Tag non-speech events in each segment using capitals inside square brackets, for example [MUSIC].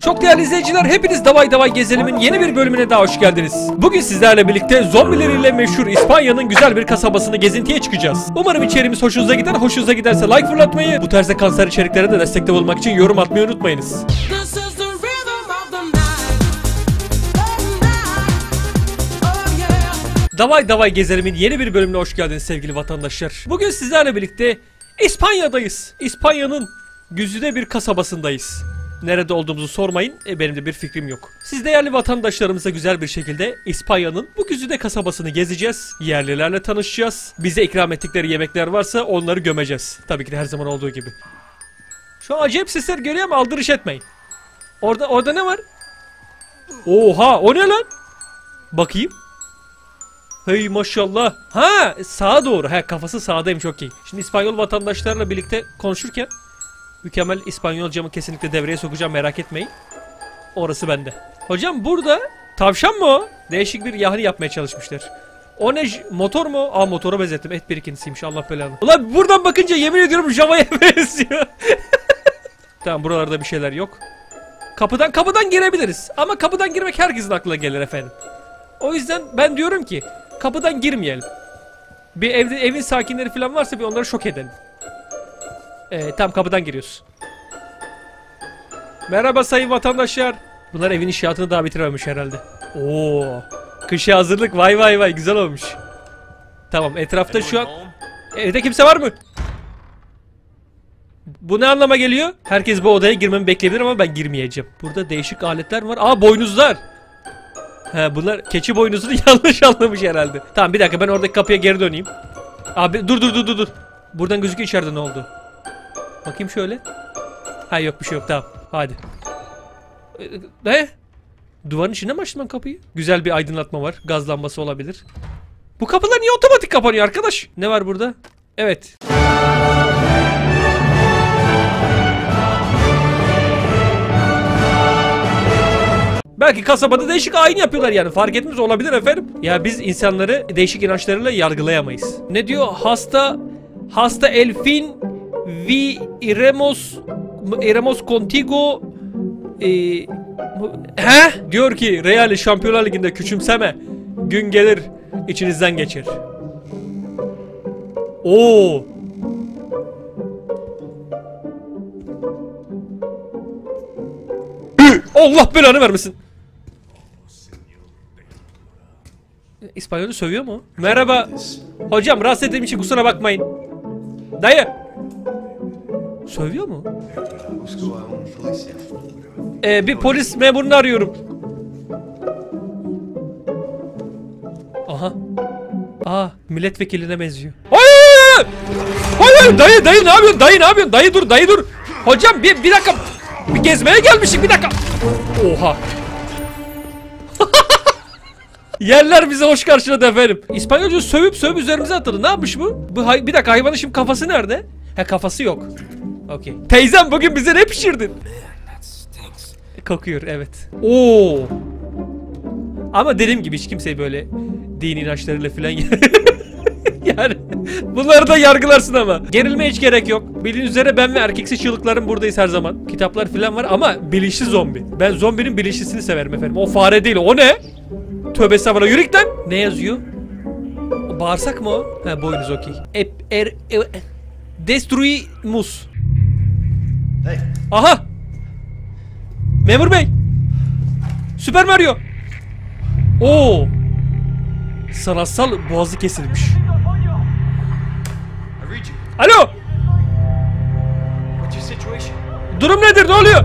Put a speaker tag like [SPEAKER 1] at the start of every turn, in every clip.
[SPEAKER 1] Çok değerli izleyiciler hepiniz Davay Davay Gezelim'in yeni bir bölümüne daha hoş geldiniz. Bugün sizlerle birlikte zombileriyle meşhur İspanya'nın güzel bir kasabasını gezintiye çıkacağız. Umarım içeriğimiz hoşunuza gider. Hoşunuza giderse like fırlatmayı, bu tarzda kanser içeriklere de destekte bulmak için yorum atmayı unutmayınız.
[SPEAKER 2] Oh. Oh.
[SPEAKER 1] Davay Davay Gezelim'in yeni bir bölümüne hoş geldiniz sevgili vatandaşlar. Bugün sizlerle birlikte İspanya'dayız. İspanya'nın güzide bir kasabasındayız. Nerede olduğumuzu sormayın, e, benim de bir fikrim yok. Siz değerli vatandaşlarımıza güzel bir şekilde İspanya'nın bu güzide kasabasını gezeceğiz. Yerlilerle tanışacağız. Bize ikram ettikleri yemekler varsa onları gömeceğiz. Tabii ki de her zaman olduğu gibi. Şu an acayip sesler görüyor ama aldırış etmeyin. Orada orada ne var? Oha o ne lan? Bakayım. Hey maşallah. Ha sağa doğru. Ha kafası sağdaymış okey. Şimdi İspanyol vatandaşlarla birlikte konuşurken mükemmel İspanyolcamı kesinlikle devreye sokacağım merak etmeyin. Orası bende. Hocam burada tavşan mı o? Değişik bir yahni yapmaya çalışmışlar. O ne motor mu? Aa motora benzettim. Et birikintisiymiş Allah belanı. Ulan buradan bakınca yemin ediyorum Java'ya [LAUGHS] benziyor. [LAUGHS] tamam buralarda bir şeyler yok. Kapıdan kapıdan girebiliriz. Ama kapıdan girmek herkesin aklına gelir efendim. O yüzden ben diyorum ki kapıdan girmeyelim. Bir evde evin sakinleri falan varsa bir onları şok edelim. Ee, tam kapıdan giriyoruz. Merhaba sayın vatandaşlar. Bunlar evin inşaatını daha bitirememiş herhalde. Oo. Kışa hazırlık vay vay vay güzel olmuş. Tamam etrafta şu an evde kimse var mı? Bu ne anlama geliyor? Herkes bu odaya girmemi bekleyebilir ama ben girmeyeceğim. Burada değişik aletler var. Aa boynuzlar. He bunlar keçi boynuzunu [LAUGHS] yanlış anlamış herhalde. Tamam bir dakika ben oradaki kapıya geri döneyim. Abi dur dur dur dur. Buradan gözüküyor içeride ne oldu. Bakayım şöyle. Ha yok bir şey yok tamam. Hadi. Ee, Ne? Duvarın içine mi açtım ben kapıyı? Güzel bir aydınlatma var. Gaz lambası olabilir. Bu kapılar niye otomatik kapanıyor arkadaş? Ne var burada? Evet. Belki kasabada değişik ayin yapıyorlar yani fark etmez olabilir efendim. Ya biz insanları değişik inançlarıyla yargılayamayız. Ne diyor? Hasta hasta el fin vi iremos iremos contigo e, he? Diyor ki Real Şampiyonlar Ligi'nde küçümseme. Gün gelir içinizden geçir. Oo. Allah belanı vermesin. İspanyolcu sövüyor mu? Merhaba. Hocam rahatsız ettiğim için kusura bakmayın. Dayı. Sövüyor mu? Ee, bir polis memurunu arıyorum. Aha. Aa, milletvekiline benziyor. Hayır! Hayır! Dayı, dayı ne yapıyorsun? Dayı ne yapıyorsun? Dayı dur, dayı dur. Hocam bir, bir dakika. Bir gezmeye gelmişim bir dakika. Oha. [LAUGHS] Yerler bize hoş karşıladı efendim. İspanyolca sövüp sövüp üzerimize atladı. Ne yapmış bu? Bu bir dakika hayvanın şimdi kafası nerede? Ha kafası yok. Okey. Teyzem bugün bize ne pişirdin? Kokuyor evet. Oo. Ama dediğim gibi hiç kimseyi böyle din inançlarıyla falan [LAUGHS] yani bunları da yargılarsın ama. Gerilmeye hiç gerek yok. Bildiğiniz üzere ben ve erkeksi çığlıklarım buradayız her zaman. Kitaplar falan var ama bilinçli zombi. Ben zombinin bilinçlisini severim efendim. O fare değil o ne? Tövbe estağfurullah yürü git lan. Ne yazıyor? Bağırsak mı o? Ha boynuz okey. Ep, er, e, destruimus.
[SPEAKER 3] Hey,
[SPEAKER 1] Aha! Memur bey! Süper Mario! Oo! Sanatsal boğazı kesilmiş. Alo! Durum nedir? Ne oluyor? [SIGHS]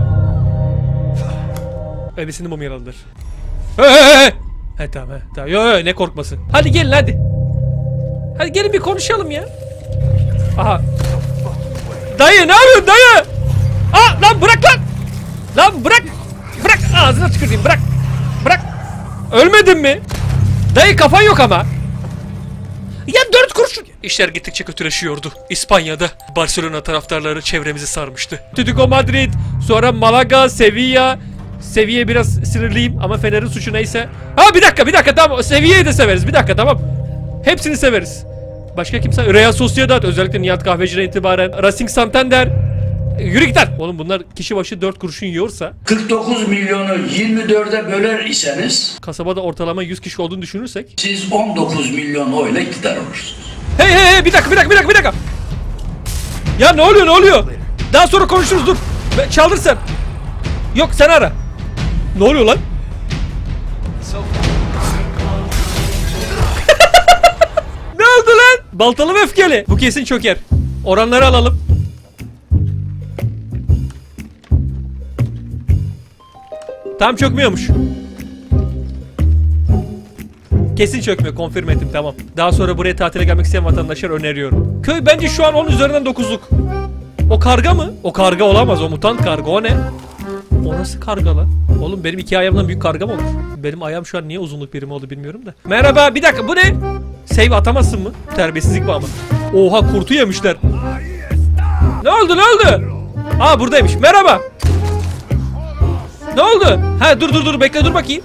[SPEAKER 1] Ebesini mumyaladılar. He he he! He tamam he. Tamam. Yo yo ne korkması. Hadi gelin hadi. Hadi gelin bir konuşalım ya. Aha. Dayı ne yapıyorsun dayı? Aa lan bırak lan. Lan bırak. Bırak ağzına tükürdüm bırak. Bırak. Ölmedin mi? Dayı kafan yok ama. Ya dört kurşun. İşler gittikçe kötüleşiyordu. İspanya'da Barcelona taraftarları çevremizi sarmıştı. Atletico Madrid, sonra Malaga, Sevilla. Sevilla biraz sinirliyim ama Fener'in suçu neyse. Ha bir dakika bir dakika tamam Sevilla'yı da severiz bir dakika tamam. Hepsini severiz. Başka kimse? Real Sociedad özellikle Nihat Kahveci'ne itibaren. Racing Santander. Yürü git lan. Oğlum bunlar kişi başı 4 kurşun yiyorsa
[SPEAKER 4] 49 milyonu 24'e böler iseniz
[SPEAKER 1] kasabada ortalama 100 kişi olduğunu düşünürsek.
[SPEAKER 4] siz 19 milyon oyla iktidar olursunuz.
[SPEAKER 1] Hey hey hey bir dakika bir dakika bir dakika bir dakika. Ya ne oluyor ne oluyor? Daha sonra konuşuruz dur. Çaldır sen. Yok sen ara. Ne oluyor lan? [LAUGHS] ne oldu lan? Baltalı mı öfkeli? Bu kesin çöker. Oranları alalım. Tam çökmüyormuş. Kesin çökmüyor. Konfirm ettim tamam. Daha sonra buraya tatile gelmek isteyen vatandaşlar öneriyorum. Köy bence şu an 10 üzerinden 9'luk. O karga mı? O karga olamaz. O mutant karga. O ne? O nasıl karga lan? Oğlum benim iki ayağımdan büyük karga mı olur? Benim ayağım şu an niye uzunluk birimi oldu bilmiyorum da. Merhaba bir dakika bu ne? Save atamazsın mı? Terbiyesizlik ama. Oha kurtu yemişler. Ne oldu ne oldu? Aa buradaymış. Merhaba. Ne oldu? Ha dur dur dur bekle dur bakayım.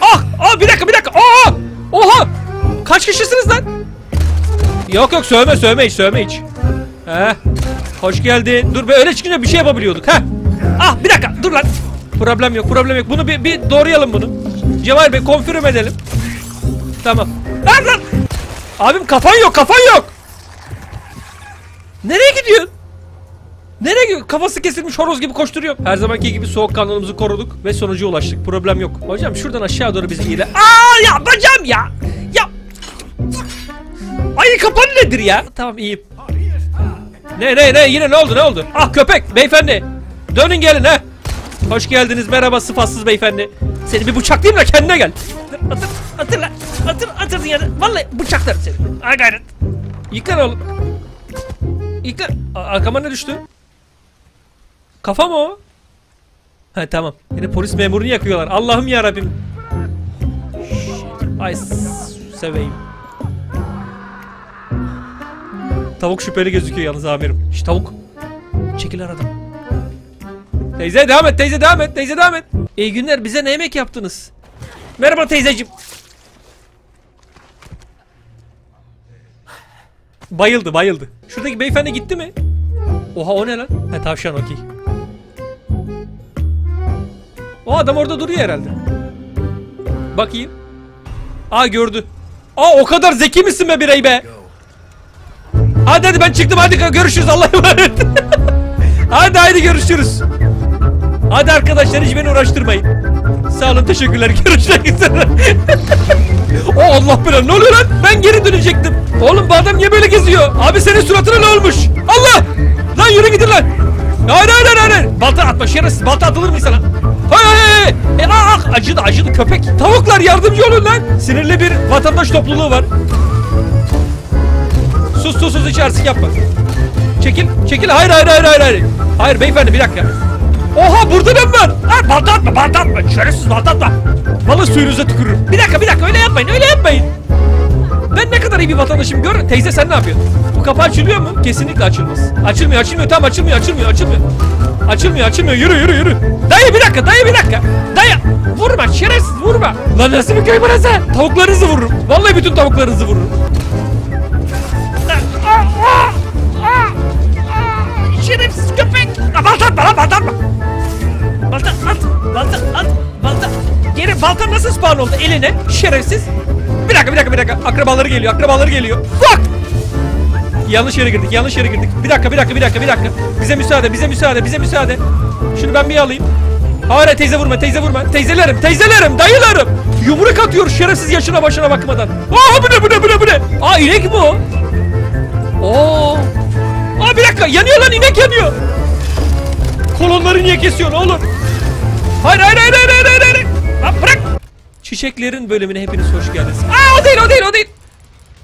[SPEAKER 1] Ah! Ah bir dakika bir dakika. Aa! Oha! Kaç kişisiniz lan? Yok yok sövme sövme hiç sövme hiç. He. Hoş geldin. Dur be öyle çıkınca bir şey yapabiliyorduk. Ha. Ah bir dakika dur lan. Problem yok problem yok. Bunu bir, bir doğrayalım bunu. Cevahir Bey konfirm edelim. Tamam. Lan lan. Abim kafan yok kafan yok. Nereye gidiyorsun? Nereye? Kafası kesilmiş horoz gibi koşturuyor. Her zamanki gibi soğukkanlılığımızı koruduk ve sonuca ulaştık. Problem yok. Hocam şuradan aşağı doğru bizi iyiyle... Aa ya bacağım ya! Ya! Ay kapan nedir ya? Tamam iyiyim. Ne ne ne yine ne oldu ne oldu? Ah köpek beyefendi. Dönün gelin ha. Hoş geldiniz merhaba sıfatsız beyefendi. Seni bir bıçaklayayım da kendine gel. Atır atır lan. Atır atır yani. Vallahi bıçaklarım seni. Ay gayret. Yıkar oğlum. Yıkar. A- Arkama ne düştü? Kafa mı o? Ha tamam. Yine polis memurunu yakıyorlar. Allah'ım ya Rabbim. Ay seveyim. Tavuk şüpheli gözüküyor yalnız amirim. Şş tavuk. Çekil aradan. Teyze devam et teyze devam et teyze devam et. İyi günler bize ne yemek yaptınız? Merhaba teyzeciğim. Bayıldı bayıldı. Şuradaki beyefendi gitti mi? Oha o ne lan? Ha tavşan okey. O adam orada duruyor herhalde. Bakayım. Aa gördü. Aa o kadar zeki misin be birey be? Hadi hadi ben çıktım hadi görüşürüz Allah'a emanet. [LAUGHS] hadi hadi görüşürüz. Hadi arkadaşlar hiç beni uğraştırmayın. Sağ olun teşekkürler [LAUGHS] görüşmek üzere. [LAUGHS] o Allah belanı ne oluyor lan? Ben geri dönecektim. Oğlum bu adam niye böyle geziyor? Abi senin suratına ne olmuş? Allah! Lan yürü gidin lan. Hayır hayır hayır hayır. Balta atma şerefsiz. Balta atılır mı sana? E, ah, acıdı acıdı köpek. Tavuklar yardımcı olun lan. Sinirli bir vatandaş topluluğu var. Sus sus sus içersin yapma. Çekil çekil hayır hayır hayır hayır hayır. Hayır beyefendi bir dakika. Oha burada ne var? Ha, balta atma balta atma. Şerefsiz balta atma. Vallahi suyunuza tükürürüm. Bir dakika bir dakika öyle yapmayın öyle yapmayın. Ben ne kadar iyi bir vatandaşım gör. Teyze sen ne yapıyorsun? Kapı açılıyor mu? Kesinlikle açılmaz. Açılmıyor açılmıyor tamam açılmıyor açılmıyor açılmıyor. Açılmıyor açılmıyor yürü yürü yürü. Dayı bir dakika dayı bir dakika. Dayı vurma şerefsiz vurma. Lan nasıl bir köy burası? Tavuklarınızı vururum. Vallahi bütün tavuklarınızı vururum. Şerefsiz köpek. Balta atma lan balta atma. Balta at. Balta at. Balta. Geri balta nasıl spawn oldu eline? Şerefsiz. Bir dakika bir dakika bir dakika. Akrabaları geliyor akrabaları geliyor. Bak. Yanlış yere girdik yanlış yere girdik. Bir dakika bir dakika bir dakika bir dakika. Bize müsaade bize müsaade bize müsaade. Şunu ben bir alayım. Hayır teyze vurma teyze vurma. Teyzelerim teyzelerim dayılarım. Yumruk atıyor şerefsiz yaşına başına bakmadan. Aa bu ne bu ne bu ne bu ne? Aa inek mi o? Oo. Aa bir dakika yanıyor lan inek yanıyor. Kolonları niye kesiyorsun oğlum? Hayır hayır hayır hayır hayır hayır. Lan bırak. Çiçeklerin bölümüne hepiniz hoş geldiniz. Aa o değil o değil o değil.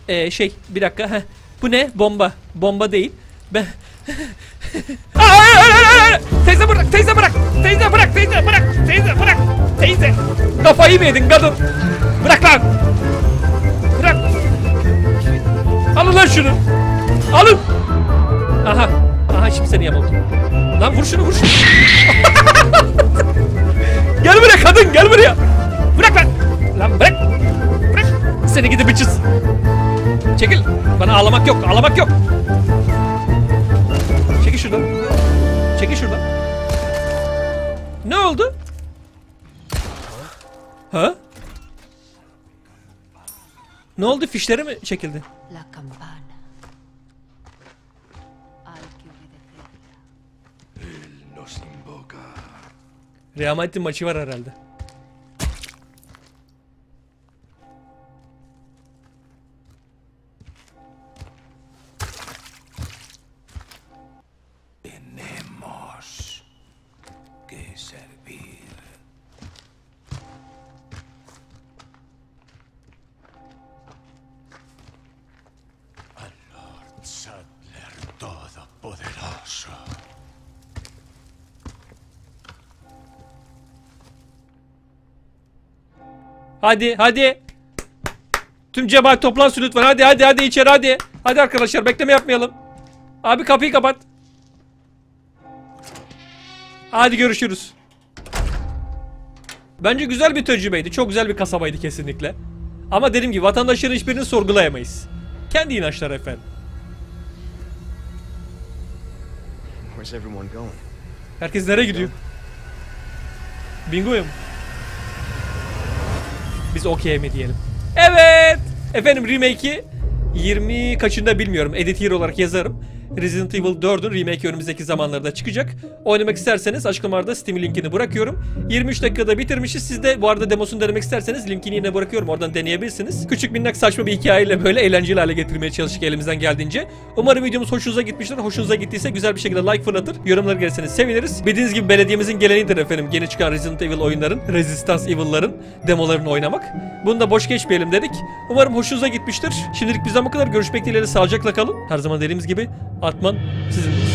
[SPEAKER 1] Ee şey bir dakika. Heh. Bu ne? Bomba. Bomba değil. Ben... Teyze bırak, teyze bırak. Teyze bırak, teyze bırak. Teyze bırak. Teyze. Kafayı mı yedin kadın? Bırak lan. Bırak. Alın lan şunu. Alın. Aha. Aha şimdi seni yamultum. Lan vur şunu vur şunu. [LAUGHS] gel buraya kadın gel buraya. Bırak lan. Lan bırak. Bırak. Seni gidip içiz. Çekil. Bana ağlamak yok ağlamak yok. Çekil şuradan. Çekil şuradan. Ne oldu? Ha? Ne oldu? Fişleri mi çekildi? Real Madrid'in maçı var herhalde.
[SPEAKER 5] Que servir. Al Lord Sadler Todopoderoso.
[SPEAKER 1] Hadi hadi. Tüm cemaat toplansın lütfen. Hadi hadi hadi içeri hadi. Hadi arkadaşlar bekleme yapmayalım. Abi kapıyı kapat. Hadi görüşürüz. Bence güzel bir tecrübeydi. Çok güzel bir kasabaydı kesinlikle. Ama dediğim gibi vatandaşların hiçbirini sorgulayamayız. Kendi inançları efendim. Herkes nereye gidiyor? Bingo'ya mı? Biz okey mi diyelim? Evet! Efendim remake'i 20 kaçında bilmiyorum. Edit year olarak yazarım. Resident Evil 4'ün remake önümüzdeki zamanlarda çıkacak. Oynamak isterseniz açıklamalarda Steam linkini bırakıyorum. 23 dakikada bitirmişiz. Siz de bu arada demosunu denemek isterseniz linkini yine bırakıyorum. Oradan deneyebilirsiniz. Küçük minnak saçma bir hikayeyle böyle eğlenceli hale getirmeye çalıştık elimizden geldiğince. Umarım videomuz hoşunuza gitmiştir. Hoşunuza gittiyse güzel bir şekilde like fırlatır. Yorumları gelirseniz seviniriz. Bildiğiniz gibi belediyemizin geleneğidir efendim. Yeni çıkan Resident Evil oyunların, Resistance Evil'ların demolarını oynamak. Bunu da boş geçmeyelim dedik. Umarım hoşunuza gitmiştir. Şimdilik bizden bu kadar. Görüşmek dileğiyle sağlıcakla kalın. Her zaman dediğimiz gibi Atman sizindir.